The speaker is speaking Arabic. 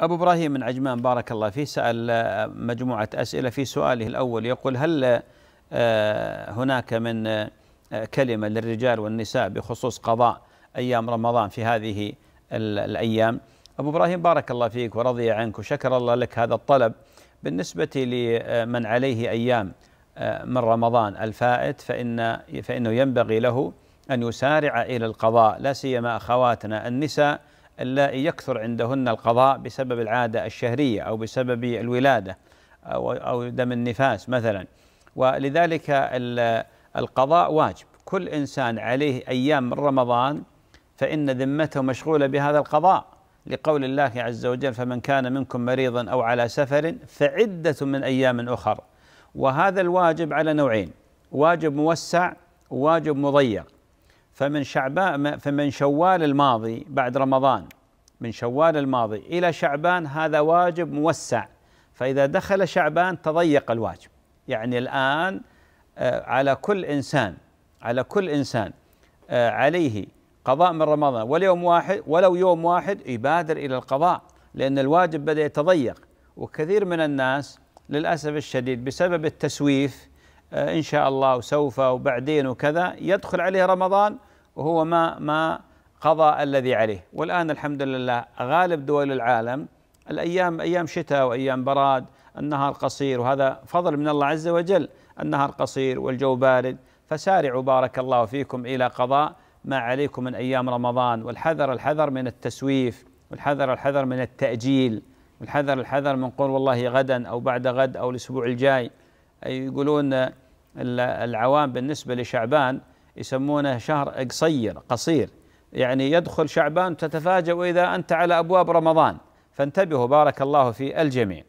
أبو إبراهيم من عجمان بارك الله فيه سأل آه، مجموعة أسئلة في سؤاله الأول. يقول هل آه، هناك من آه، كلمة للرجال والنساء بخصوص قضاء أيام رمضان في هذه الأيام؟ أبو إبراهيم بارك الله فيك ورضي عنك وشكر الله لك هذا الطلب. بالنسبة لمن عليه أيام من رمضان الفائت فإن فإنه ينبغي له أن يسارع إلى القضاء لا سيما أخواتنا النساء اللائي يكثر عندهن القضاء بسبب العادة الشهرية أو بسبب الولادة أو, أو دم النفاس مثلا. ولذلك القضاء واجب. كل إنسان عليه أيام من رمضان فإن ذمته مشغولة بهذا القضاء. لقول الله عز وجل فمن كان منكم مريضا أو على سفر فعدة من أيام أخر. وهذا الواجب على نوعين واجب موسع وواجب مضيق. فمن شعبان فمن شوال الماضي بعد رمضان من شوال الماضي إلى شعبان هذا واجب موسع. فإذا دخل شعبان تضيق الواجب. يعني الآن آه، على كل إنسان على كل إنسان آه، عليه قضاء من رمضان. وليوم واحد ولو يوم واحد يبادر إلى القضاء لأن الواجب بدأ يتضيق. وكثير من الناس للأسف الشديد بسبب التسويف آه، إن شاء الله وسوف وبعدين وكذا يدخل عليه رمضان وهو ما ما قضى الذي عليه. والآن الحمد لله غالب دول العالم الأيام أيام شتاء وأيام براد النهار قصير وهذا فضل من الله عز وجل النهار قصير والجو بارد. فسارعوا بارك الله فيكم إلى قضاء ما عليكم من أيام رمضان والحذر الحذر من التسويف والحذر الحذر من التأجيل والحذر الحذر من قول والله غدا أو بعد غد أو الأسبوع الجاي. يقولون العوام بالنسبة لشعبان يسمونه شهر قصير قصير. يعني يدخل شعبان تتفاجأ إذا أنت على أبواب رمضان. فانتبهوا بارك الله في الجميع.